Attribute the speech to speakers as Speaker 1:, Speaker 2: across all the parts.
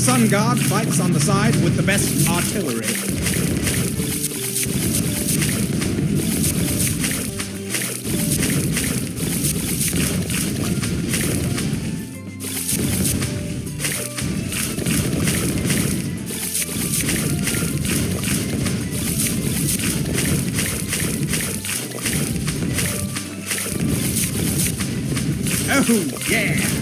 Speaker 1: Sun God fights on the side with the best artillery. Oh, yeah!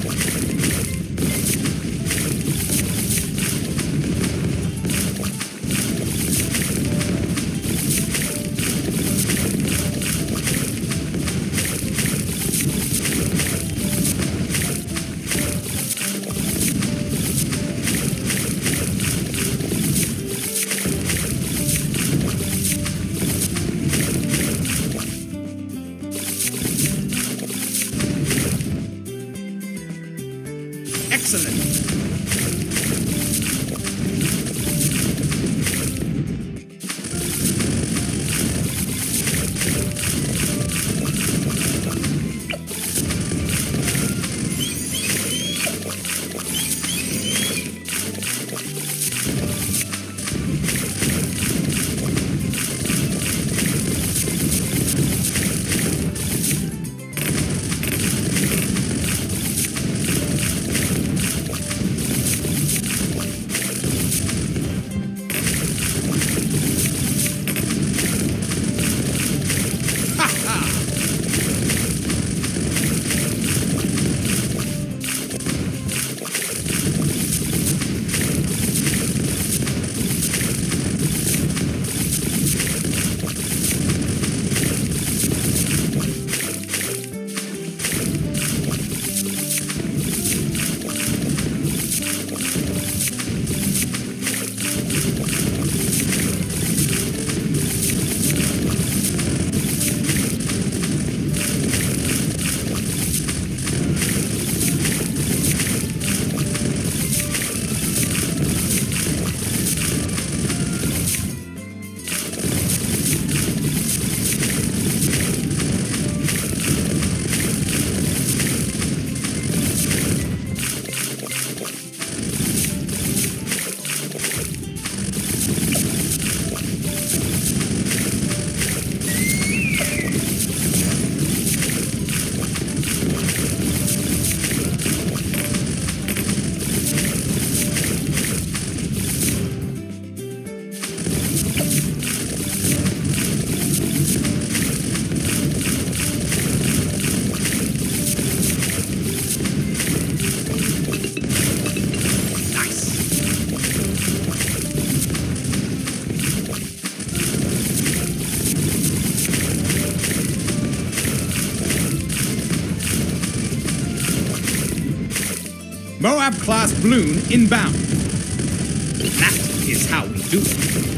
Speaker 1: Moab class bloon inbound. That is how we do it.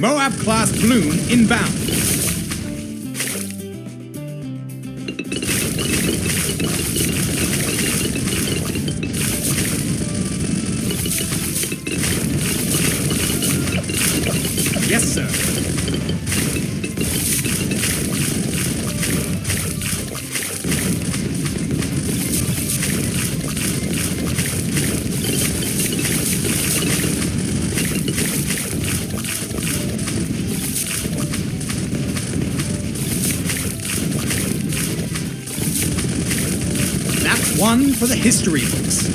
Speaker 1: Moab class bloon inbound. One for the history books.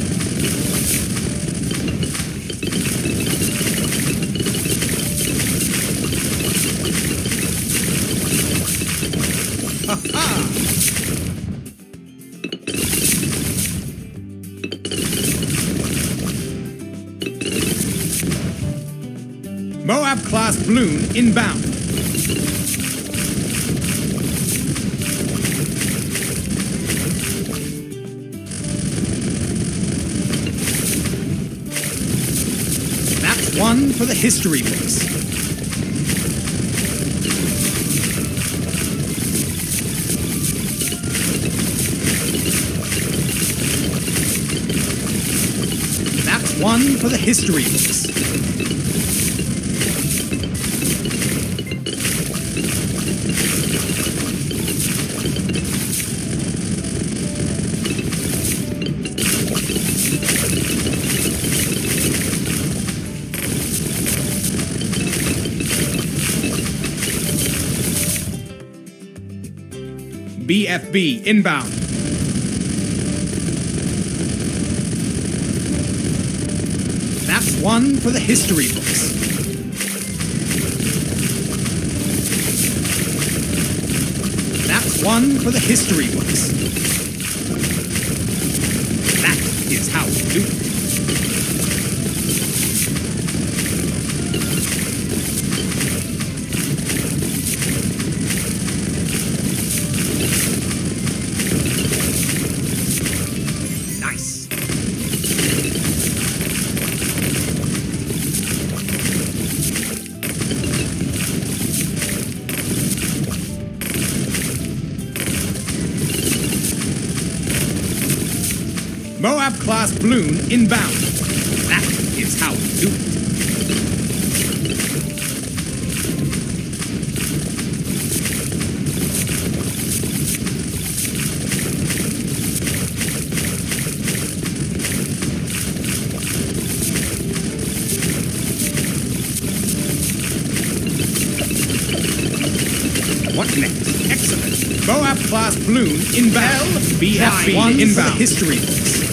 Speaker 1: Moab class bloon inbound. One for the history books. That's one for the history books. BFB inbound. That's one for the history books. That's one for the history books. That is how we do it. Moab class bloon inbound. That is how we do it. What next? Excellent. Moab class bloon inbound. BFB inbound. history books.